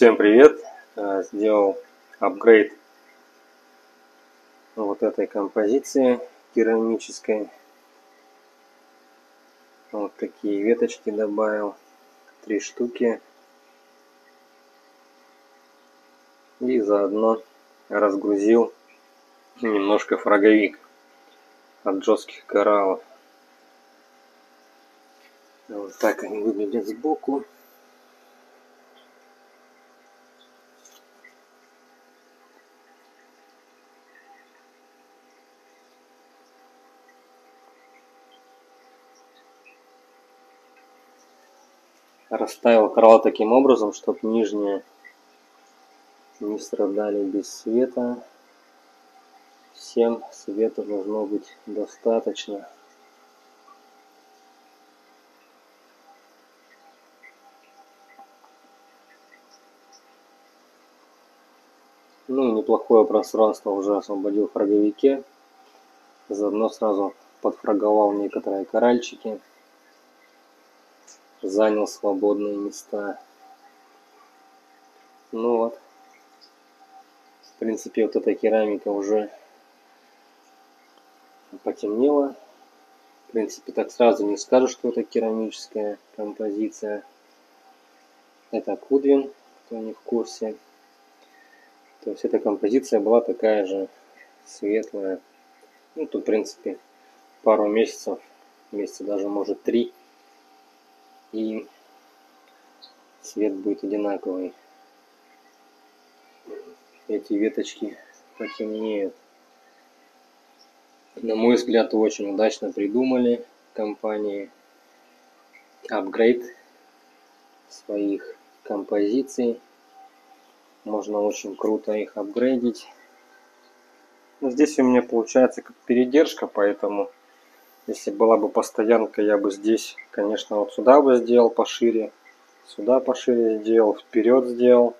Всем привет! Э, сделал апгрейд вот этой композиции керамической. Вот такие веточки добавил. Три штуки. И заодно разгрузил немножко фраговик от жестких кораллов. Вот так они выглядят сбоку. Расставил коралл таким образом, чтобы нижние не страдали без света. Всем света должно быть достаточно. Ну, неплохое пространство уже освободил в фраговике. Заодно сразу подфраговал некоторые коральчики занял свободные места. Ну вот. В принципе, вот эта керамика уже потемнела. В принципе, так сразу не скажешь, что это керамическая композиция. Это Кудвин, кто не в курсе. То есть эта композиция была такая же светлая. Ну, тут, в принципе, пару месяцев, месяца даже, может, три и цвет будет одинаковый. Эти веточки потемнеют. На мой взгляд, очень удачно придумали компании апгрейд своих композиций. Можно очень круто их апгрейдить. Но здесь у меня получается как передержка, поэтому если была бы постоянка, я бы здесь, конечно, вот сюда бы сделал пошире, сюда пошире сделал, вперед сделал.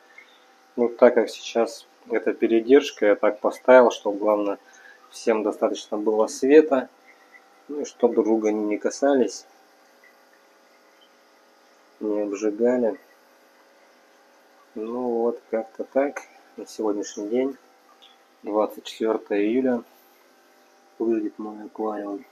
Ну, так как сейчас это передержка, я так поставил, чтобы, главное, всем достаточно было света, ну и чтобы друг друга они не касались, не обжигали. Ну вот, как-то так. На сегодняшний день, 24 июля, выглядит мой аквариум.